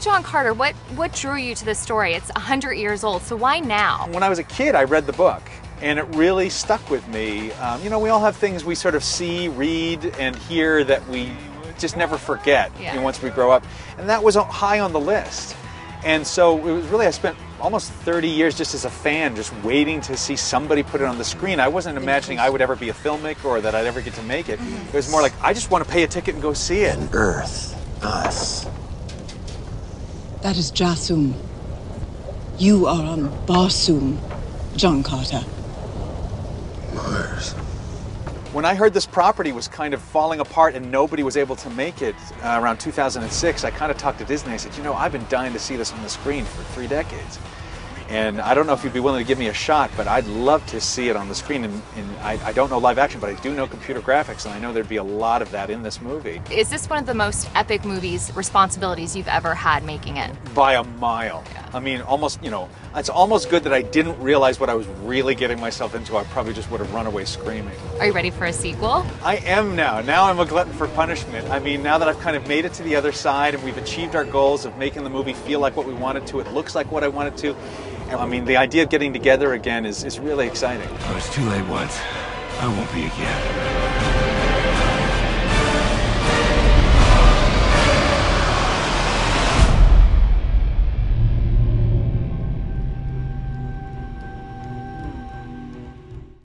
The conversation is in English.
with John Carter, what what drew you to this story? It's 100 years old, so why now? When I was a kid, I read the book, and it really stuck with me. Um, you know, we all have things we sort of see, read, and hear that we just never forget Yeah. you know, once we grow up, and that was high on the list. And so it was really I spent almost 30 years just as a fan, just waiting to see somebody put it on the screen. I wasn't imagining I would ever be a filmmaker or that I'd ever get to make it. It was more like I just want to pay a ticket and go see it. Earth. Us. That is Jasoom. You are on Barsoom, John Carter. Mars. When I heard this property was kind of falling apart and nobody was able to make it uh, around 2006, I kind of talked to Disney. I said, you know, I've been dying to see this on the screen for three decades. And I don't know if you'd be willing to give me a shot, but I'd love to see it on the screen. And, and I, I don't know live action, but I do know computer graphics, and I know there'd be a lot of that in this movie Is this one of the most epic movies responsibilities you've ever had making it? by a mile. I mean, almost, you know, it's almost good that I didn't realize what I was really getting myself into. I probably just would have run away screaming. Are you ready for a sequel? I am now. Now I'm a glutton for punishment. I mean, now that I've kind of made it to the other side and we've achieved our goals of making the movie feel like what we wanted to, it looks like what I wanted to. And I mean, the idea of getting together again is, is really exciting. I was too late once. I won't be again.